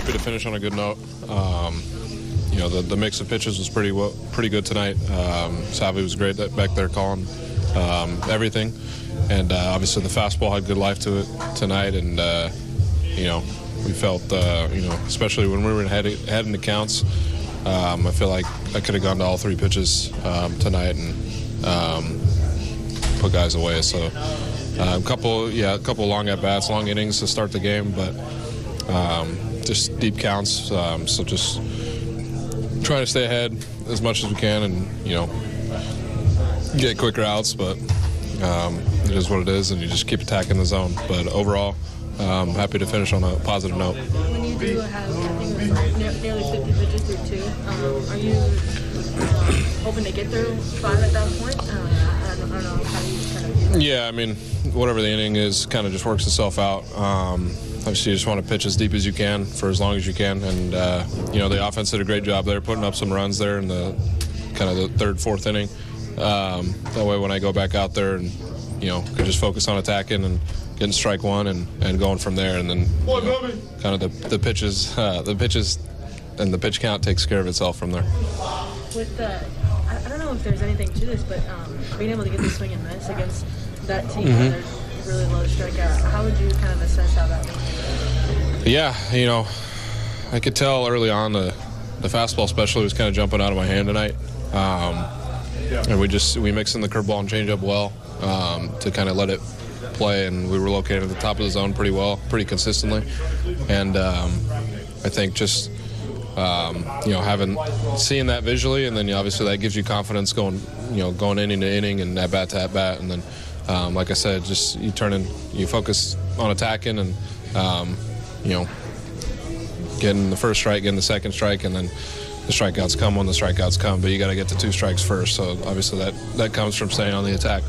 happy to finish on a good note. Um, you know, the, the mix of pitches was pretty well, pretty good tonight. Um, Salvy was great back there calling um, everything, and uh, obviously the fastball had good life to it tonight. And uh, you know, we felt uh, you know, especially when we were head head in the counts, um, I feel like I could have gone to all three pitches um, tonight and um, put guys away. So uh, a couple, yeah, a couple long at bats, long innings to start the game, but um, just deep counts. Um, so just trying to stay ahead as much as we can, and you know, get quicker outs. But um, it is what it is, and you just keep attacking the zone. But overall, um, happy to finish on a positive note. When you do have, I think nearly 50 pitches through two, um, are you hoping to get through five at that point? Uh, I, don't, I don't know how you kind of. Yeah, I mean, whatever the inning is, kind of just works itself out. Um, obviously, you just want to pitch as deep as you can for as long as you can, and uh, you know the offense did a great job there, putting up some runs there in the kind of the third, fourth inning. Um, that way, when I go back out there and you know could just focus on attacking and getting strike one and, and going from there, and then you know, kind of the the pitches, uh, the pitches, and the pitch count takes care of itself from there. With the, I, I don't know if there's anything to this, but um, being able to get the swing and miss against that team, mm-hmm. Really low strikeout. How would you kind of assess how that? Went? Yeah, you know, I could tell early on the the fastball, especially, was kind of jumping out of my hand tonight. Um, and we just we mixed in the curveball and changeup well um, to kind of let it play, and we were located at the top of the zone pretty well, pretty consistently. And um, I think just um, you know having seeing that visually, and then you know, obviously that gives you confidence going you know going inning to inning and at bat to at bat, and then um, like I said, just you turn in, you focus on attacking, and um, you know getting the first strike, getting the second strike, and then the strikeouts come when the strikeouts come. But you got to get to two strikes first. So obviously that that comes from staying on the attack.